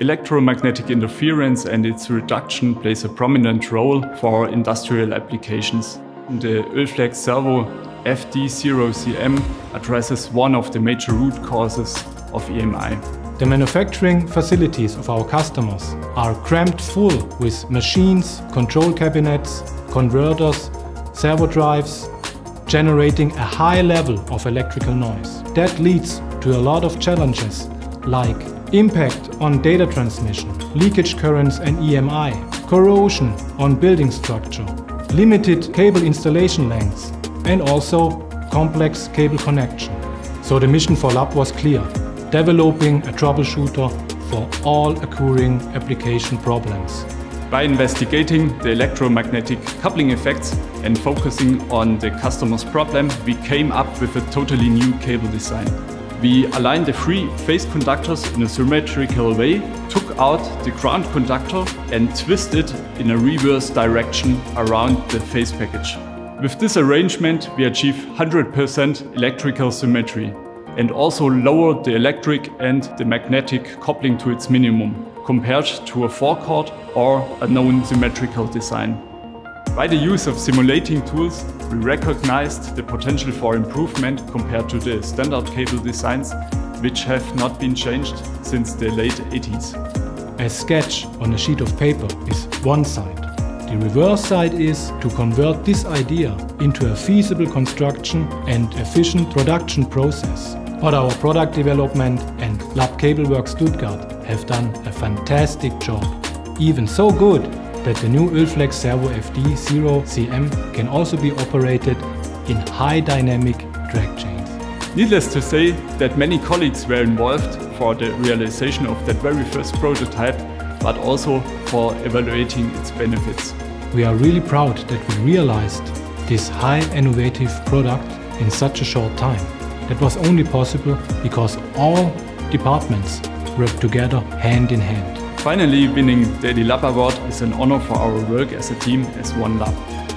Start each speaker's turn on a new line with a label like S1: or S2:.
S1: Electromagnetic interference and its reduction plays a prominent role for industrial applications. The Ölflex Servo FD zeroCM addresses one of the major root causes of EMI.
S2: The manufacturing facilities of our customers are crammed full with machines, control cabinets, converters, servo drives, generating a high level of electrical noise. That leads to a lot of challenges like impact on data transmission, leakage currents and EMI, corrosion on building structure, limited cable installation lengths and also complex cable connection. So the mission for Lapp was clear, developing a troubleshooter for all occurring application problems.
S1: By investigating the electromagnetic coupling effects and focusing on the customer's problem, we came up with a totally new cable design. We aligned the three phase conductors in a symmetrical way, took out the ground conductor and twisted in a reverse direction around the phase package. With this arrangement, we achieve 100% electrical symmetry and also lower the electric and the magnetic coupling to its minimum compared to a four-chord or a known symmetrical design. By the use of simulating tools, we recognized the potential for improvement compared to the standard cable designs, which have not been changed since the late 80s.
S2: A sketch on a sheet of paper is one side. The reverse side is to convert this idea into a feasible construction and efficient production process. But our product development and Lapp Cablework Stuttgart have done a fantastic job. Even so good that the new Ölflex Servo FD zeroCM can also be operated in high dynamic drag chains.
S1: Needless to say that many colleagues were involved for the realization of that very first prototype, but also for evaluating its benefits.
S2: We are really proud that we realized this high innovative product in such a short time. That was only possible because all departments work together hand in hand.
S1: Finally, winning the Eddie Lapp Award is an honor for our work as a team as one Lapp.